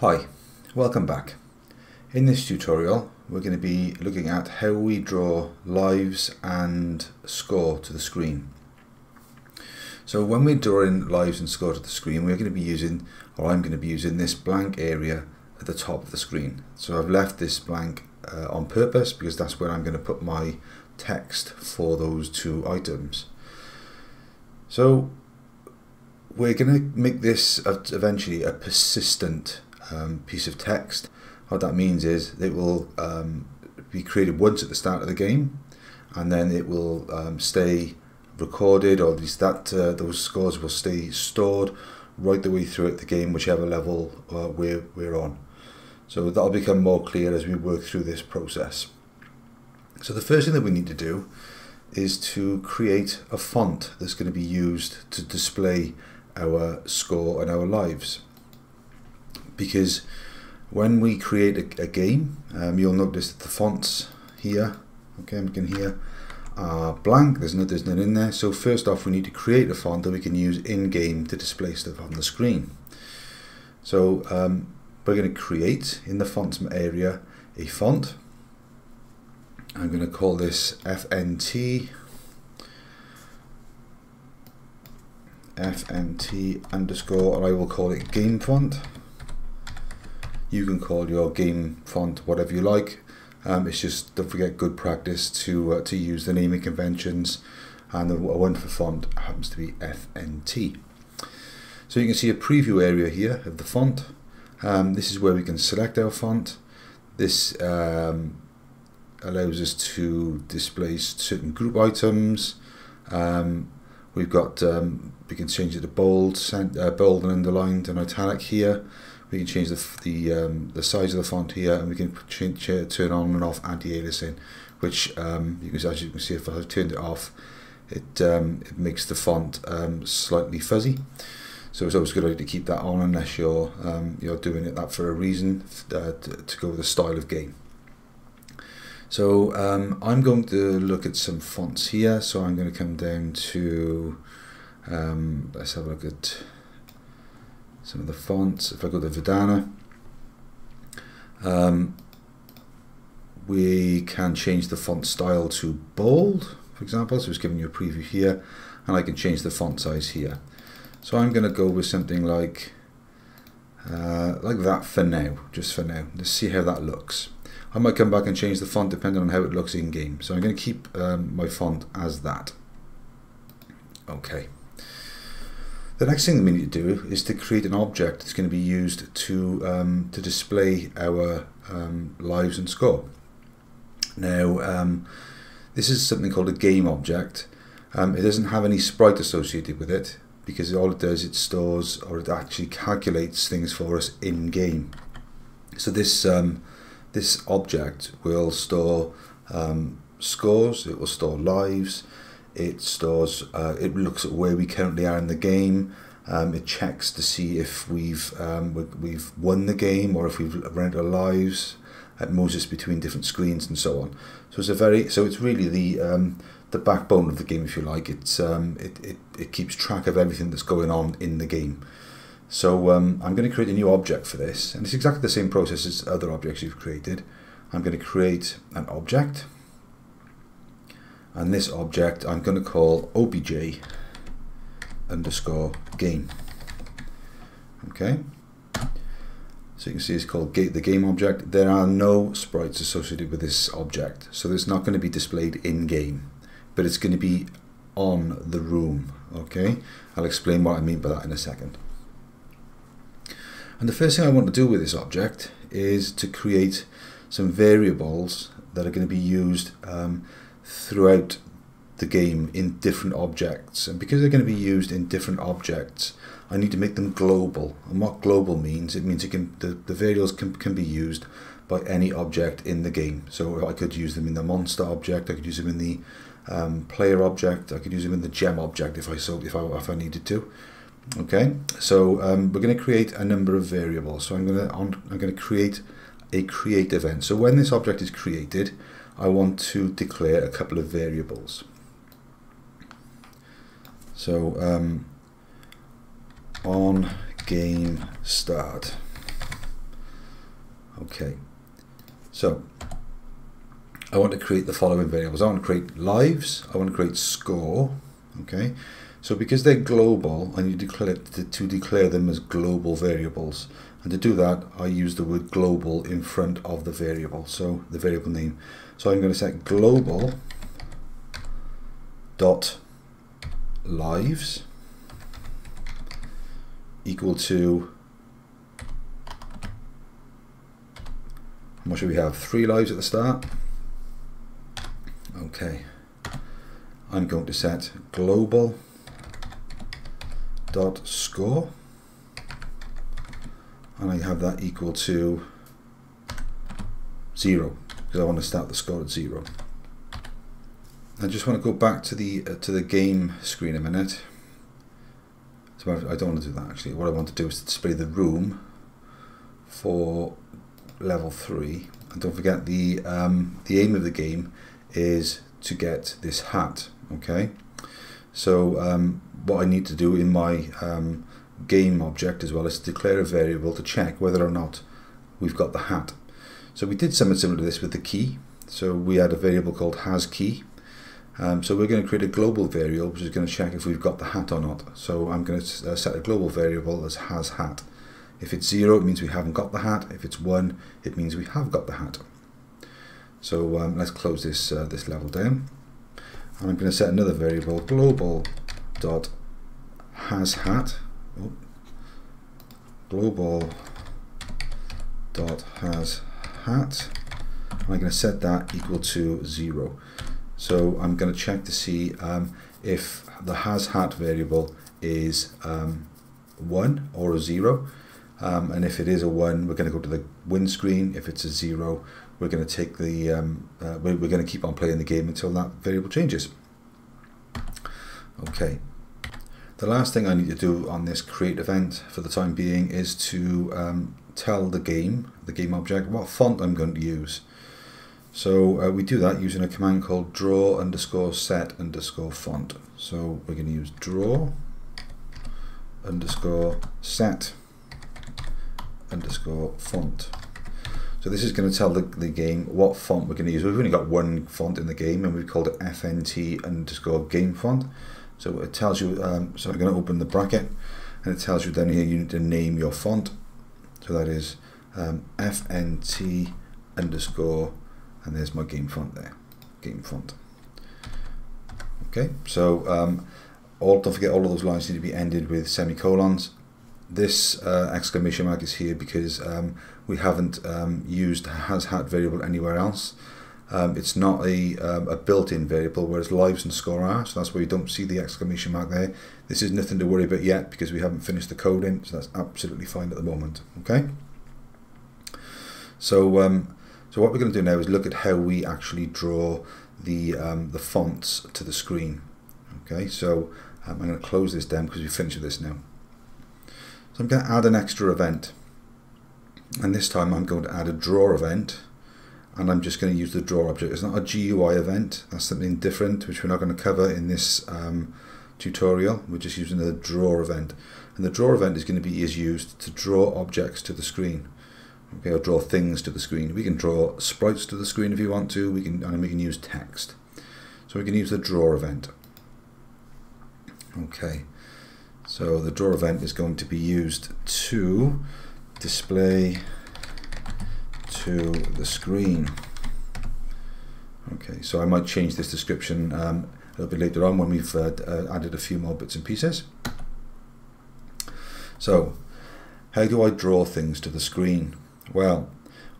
Hi, welcome back. In this tutorial we're going to be looking at how we draw lives and score to the screen. So when we're drawing lives and score to the screen we're going to be using, or I'm going to be using this blank area at the top of the screen. So I've left this blank uh, on purpose because that's where I'm going to put my text for those two items. So we're going to make this eventually a persistent um, piece of text. What that means is it will um, be created once at the start of the game, and then it will um, stay recorded, or at least that uh, those scores will stay stored right the way through the game, whichever level uh, we're, we're on. So that'll become more clear as we work through this process. So the first thing that we need to do is to create a font that's going to be used to display our score and our lives because when we create a, a game, um, you'll notice that the fonts here, okay, I'm looking here, are blank, there's, no, there's none in there. So first off, we need to create a font that we can use in-game to display stuff on the screen. So um, we're going to create, in the fonts area, a font. I'm going to call this FNT FNT underscore, and I will call it game font. You can call your game font whatever you like. Um, it's just don't forget good practice to uh, to use the naming conventions, and the one for font happens to be FNT. So you can see a preview area here of the font. Um, this is where we can select our font. This um, allows us to display certain group items. Um, we've got um, we can change it to bold, uh, bold and underlined and italic here we can change the the, um, the size of the font here and we can change, turn on and off anti-aliasing which um, you can, as you can see if I've turned it off it, um, it makes the font um, slightly fuzzy. So it's always good to keep that on unless you're um, you're doing it that for a reason uh, to, to, go with the style of game. So um, I'm going to look at some fonts here. So I'm going to come down to let's have a look at some of the fonts. If I go to Verdana, um, we can change the font style to bold, for example. So it's giving you a preview here, and I can change the font size here. So I'm going to go with something like uh, like that for now, just for now. Let's see how that looks. I might come back and change the font depending on how it looks in game. So I'm going to keep um, my font as that. Okay. The next thing that we need to do is to create an object that's going to be used to, um, to display our um, lives and score. Now, um, this is something called a game object. Um, it doesn't have any sprite associated with it because all it does, it stores or it actually calculates things for us in game. So this um, this object will store um, scores, it will store lives, it stores, uh, it looks at where we currently are in the game. Um, it checks to see if we've um, we've won the game or if we've run of lives. It moves us between different screens and so on. So it's a very so it's really the um, the backbone of the game, if you like. It's um, it, it it keeps track of everything that's going on in the game. So um, I'm going to create a new object for this, and it's exactly the same process as other objects you've created. I'm going to create an object and this object I'm going to call obj underscore game. Okay? So you can see it's called gate the game object. There are no sprites associated with this object so it's not going to be displayed in game but it's going to be on the room okay? I'll explain what I mean by that in a second. And the first thing I want to do with this object is to create some variables that are going to be used um, throughout the game in different objects. And because they're going to be used in different objects I need to make them global. And what global means it means it can the, the variables can, can be used by any object in the game. So I could use them in the monster object I could use them in the um, player object I could use them in the gem object if I so if I, if I needed to. Okay? So um, we're going to create a number of variables. So I'm going to I'm going to create a create event so when this object is created I want to declare a couple of variables. So um, on game start, Okay, so I want to create the following variables. I want to create lives, I want to create score, okay? So because they're global, I need to declare, to, declare them as global variables. And to do that, I use the word global in front of the variable, so the variable name. So I'm going to set global dot lives equal to what should we have three lives at the start okay I'm going to set global dot score. And I have that equal to zero because I want to start the score at zero. I just want to go back to the uh, to the game screen a minute. So I don't want to do that actually. What I want to do is display the room for level 3 and don't forget the um, the aim of the game is to get this hat okay so um, what I need to do in my um, game object as well is declare a variable to check whether or not we've got the hat so we did something similar to this with the key so we had a variable called has key um, so we're going to create a global variable which is going to check if we've got the hat or not so I'm going to uh, set a global variable as has hat if it's 0 it means we haven't got the hat. If it's 1 it means we have got the hat. So um, let's close this, uh, this level down. And I'm going to set another variable global dot has hat. Oh, global dot has hat. And I'm going to set that equal to 0. So I'm going to check to see um, if the has hat variable is um, 1 or a 0 um, and if it is a 1 we're going to go to the win screen if it's a 0 we're going to take the um, uh, we're, we're going to keep on playing the game until that variable changes. Okay. The last thing I need to do on this create event for the time being is to um, tell the game the game object what font I'm going to use. So uh, we do that using a command called draw underscore set underscore font. So we're going to use draw underscore set underscore font. So this is going to tell the, the game what font we're going to use. We've only got one font in the game and we've called it FNT underscore game font. So it tells you, um, so I'm going to open the bracket and it tells you then here you need to name your font. So that is um, FNT underscore and there's my game font there, game font. Okay, so um, all, don't forget all of those lines need to be ended with semicolons this uh, exclamation mark is here because um, we haven't um, used has hat variable anywhere else. Um, it's not a, um, a built-in variable, whereas lives and score are, so that's why you don't see the exclamation mark there. This is nothing to worry about yet because we haven't finished the coding, so that's absolutely fine at the moment. Okay. So, um, so what we're going to do now is look at how we actually draw the um, the fonts to the screen. Okay, so I'm going to close this down because we finished this now. So I'm going to add an extra event. And this time I'm going to add a draw event. And I'm just going to use the draw object. It's not a GUI event. That's something different, which we're not going to cover in this um, tutorial. We're just using the draw event. And the draw event is going to be is used to draw objects to the screen. Okay, or draw things to the screen. We can draw sprites to the screen if you want to. We can and we can use text. So we can use the draw event. Okay. So the draw event is going to be used to display to the screen. Okay, so I might change this description um, a little bit later on when we've uh, uh, added a few more bits and pieces. So, how do I draw things to the screen? Well,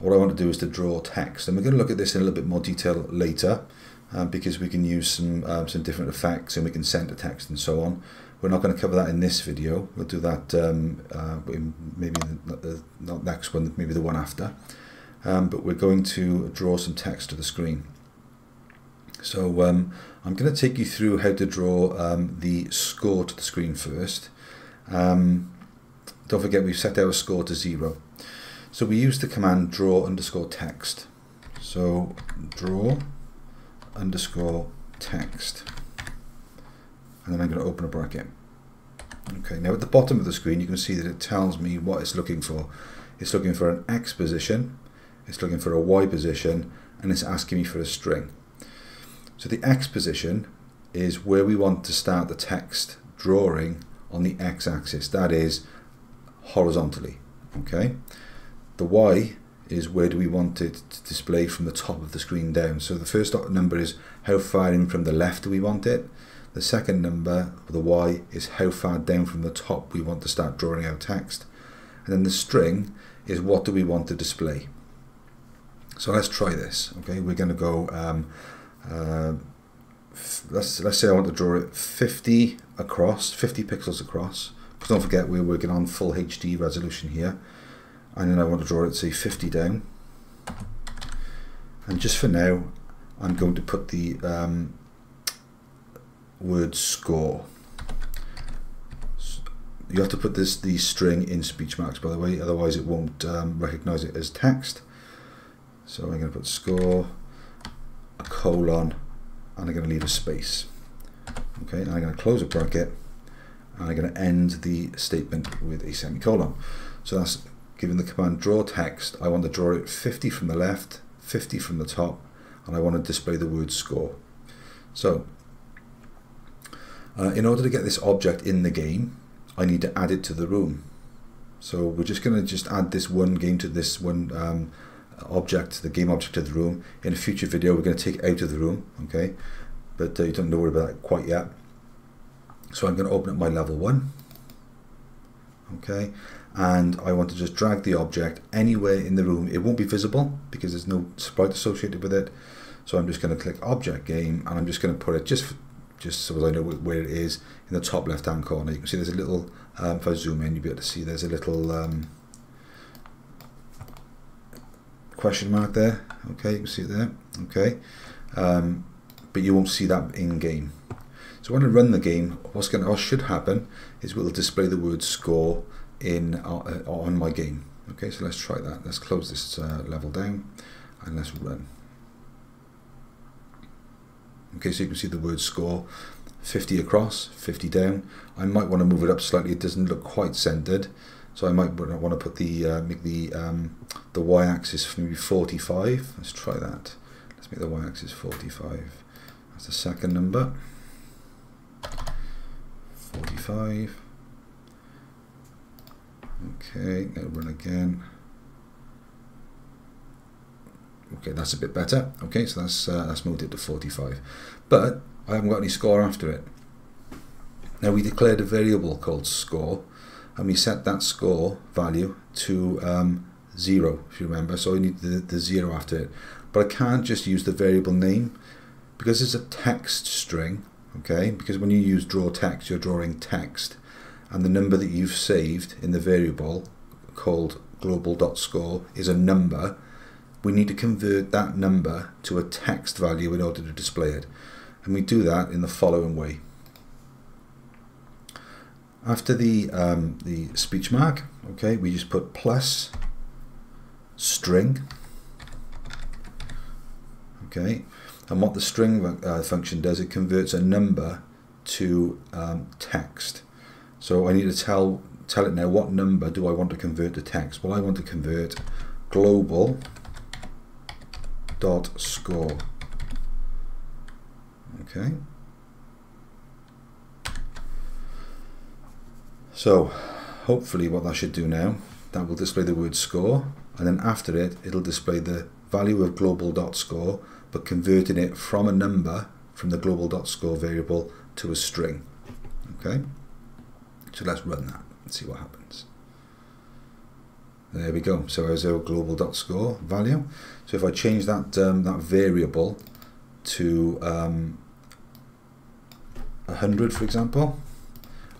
what I want to do is to draw text, and we're going to look at this in a little bit more detail later, um, because we can use some um, some different effects and we can center the text and so on. We're not going to cover that in this video. We'll do that um, uh, in maybe the, not next one, maybe the one after. Um, but we're going to draw some text to the screen. So um, I'm going to take you through how to draw um, the score to the screen first. Um, don't forget we've set our score to zero. So we use the command draw underscore text. So draw underscore text and then I'm going to open a bracket. Okay, now at the bottom of the screen you can see that it tells me what it's looking for. It's looking for an X position it's looking for a Y position, and it's asking me for a string. So the X position is where we want to start the text drawing on the X axis, that is horizontally. Okay. The Y is where do we want it to display from the top of the screen down. So the first number is how far in from the left do we want it. The second number, the Y, is how far down from the top we want to start drawing our text. And then the string is what do we want to display. So let's try this. Okay, we're going to go. Um, uh, let's let's say I want to draw it 50 across, 50 pixels across. Because don't forget we're working on full HD resolution here, and then I want to draw it say 50 down. And just for now, I'm going to put the um, word score. You have to put this the string in speech marks, by the way, otherwise it won't um, recognize it as text. So I'm going to put score, a colon, and I'm going to leave a space. Okay, and I'm going to close a bracket, and I'm going to end the statement with a semicolon. So that's giving the command draw text. I want to draw it 50 from the left, 50 from the top, and I want to display the word score. So uh, in order to get this object in the game, I need to add it to the room. So we're just going to just add this one game to this one um, object, the game object to the room. In a future video, we're going to take it out of the room, okay? But uh, you don't know about that quite yet. So I'm going to open up my level one, okay? And I want to just drag the object anywhere in the room. It won't be visible because there's no sprite associated with it. So I'm just going to click object game and I'm just going to put it just just so I know where it is in the top left hand corner. You can see there's a little, um, if I zoom in, you'll be able to see there's a little um, question mark there. Okay, you can see it there. Okay, um, but you won't see that in game. So when I run the game, what's going to, what should happen is we'll display the word score in uh, on my game. Okay, so let's try that. Let's close this uh, level down and let's run. Okay, so you can see the word score 50 across, 50 down. I might want to move it up slightly. It doesn't look quite centered. So I might want to put the uh, make the um, the y-axis maybe 45. Let's try that. Let's make the y-axis 45. That's the second number. 45. Okay, now run again. Okay, that's a bit better. Okay, so that's uh, that's moved it to 45. But I haven't got any score after it. Now we declared a variable called score, and we set that score value to um, zero, if you remember. So I need the, the zero after it. But I can't just use the variable name because it's a text string. Okay, because when you use draw text, you're drawing text, and the number that you've saved in the variable called global.score is a number we need to convert that number to a text value in order to display it. And we do that in the following way. After the, um, the speech mark, okay, we just put plus string, okay, and what the string uh, function does, it converts a number to um, text. So I need to tell tell it now what number do I want to convert to text. Well, I want to convert global dot score. Okay. So hopefully what that should do now, that will display the word score and then after it it'll display the value of global dot score but converting it from a number from the global dot score variable to a string. Okay. So let's run that and see what happens. There we go. So our global dot score value. So if I change that um, that variable to um, 100, for example,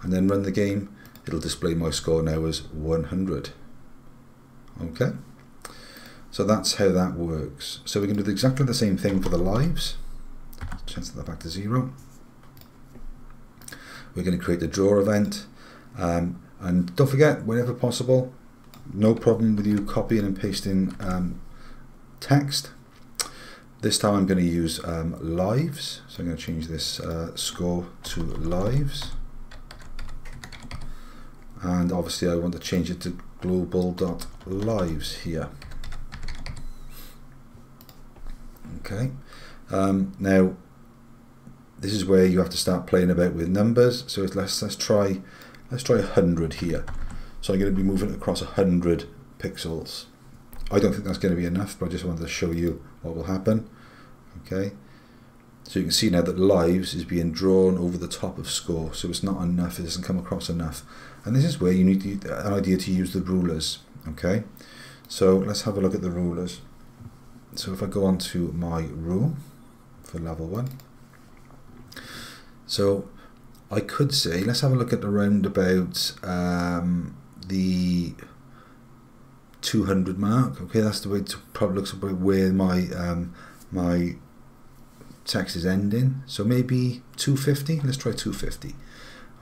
and then run the game, it'll display my score now as 100. Okay. So that's how that works. So we can do exactly the same thing for the lives. Change that back to zero. We're going to create a draw event. Um, and don't forget, whenever possible, no problem with you copying and pasting um, text. This time I'm going to use um, lives, so I'm going to change this uh, score to lives. And obviously I want to change it to global.lives here. Okay, um, now this is where you have to start playing about with numbers. So let's let's try let's try hundred here. So I'm going to be moving across hundred pixels. I don't think that's going to be enough, but I just wanted to show you what will happen. Okay, so you can see now that lives is being drawn over the top of score, so it's not enough. It doesn't come across enough, and this is where you need to, an idea to use the rulers. Okay, so let's have a look at the rulers. So if I go on to my room for level one, so I could say let's have a look at around about um, the 200 mark. Okay, that's the way to probably looks about where my um, my text is ending. So maybe 250. Let's try 250.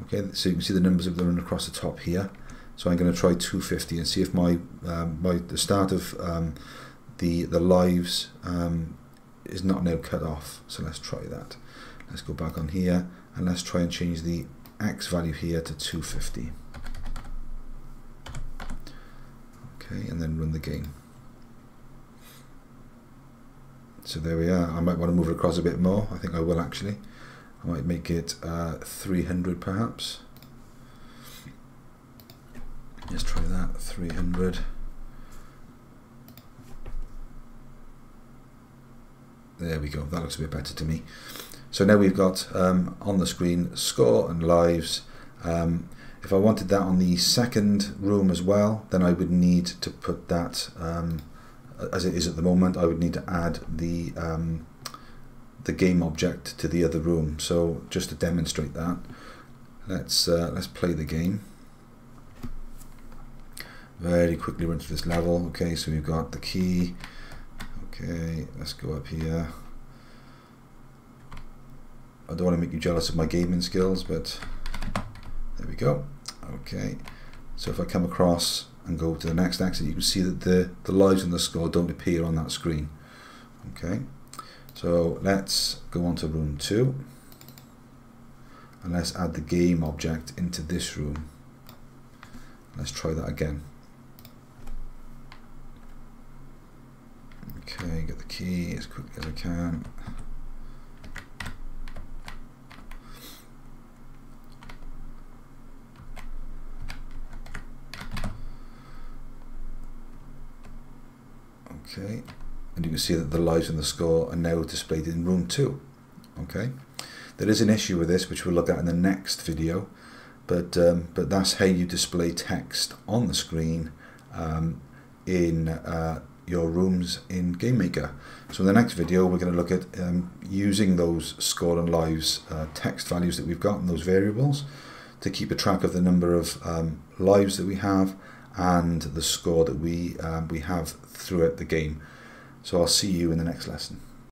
Okay, so you can see the numbers of them across the top here. So I'm going to try 250 and see if my um, my the start of um, the the lives um, is not now cut off. So let's try that. Let's go back on here and let's try and change the x value here to 250. Okay, and then run the game. So there we are. I might want to move it across a bit more. I think I will actually. I might make it uh, 300 perhaps. Let's try that, 300. There we go, that looks a bit better to me. So now we've got um, on the screen score and lives. Um, if I wanted that on the second room as well, then I would need to put that um, as it is at the moment. I would need to add the um, the game object to the other room. So just to demonstrate that, let's uh, let's play the game. Very quickly run through this level. Okay, so we've got the key. Okay, let's go up here. I don't want to make you jealous of my gaming skills, but go. Okay, so if I come across and go to the next exit, you can see that the, the lives on the score don't appear on that screen. Okay, so let's go on to room 2 and let's add the game object into this room. Let's try that again. Okay, get the key as quickly as I can. Okay. And you can see that the lives and the score are now displayed in room 2 okay. There is an issue with this which we'll look at in the next video but um, but that's how you display text on the screen um, in uh, your rooms in GameMaker. So in the next video we're going to look at um, using those score and lives uh, text values that we've got in those variables to keep a track of the number of um, lives that we have and the score that we um, we have throughout the game. So I'll see you in the next lesson.